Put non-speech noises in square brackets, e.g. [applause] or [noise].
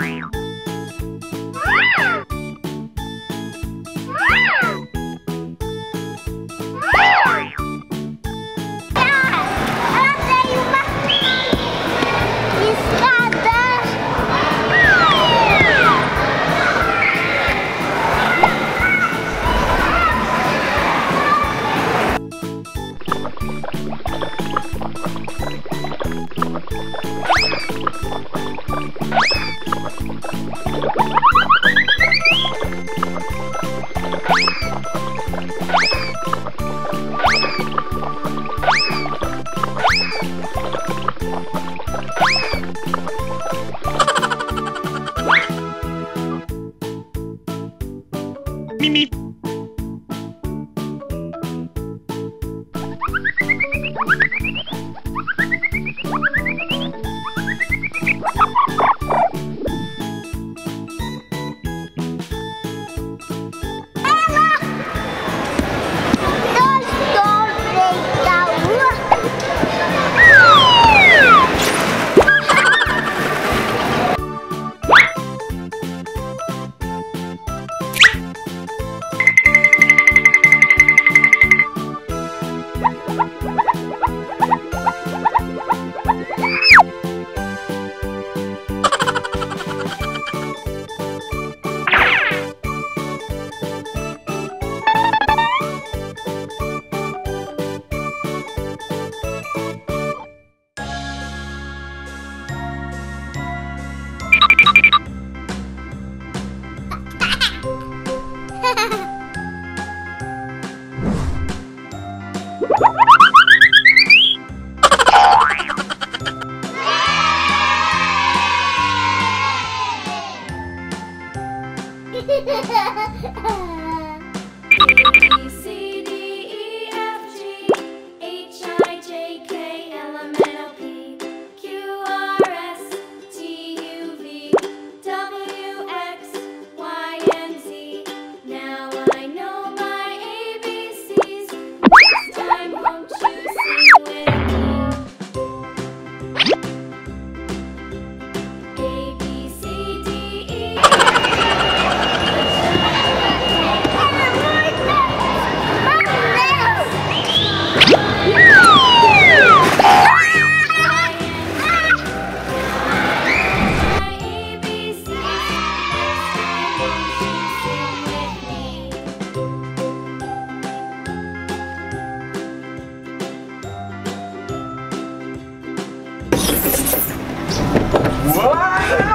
Música Dois, Peace. [laughs] [laughs] What?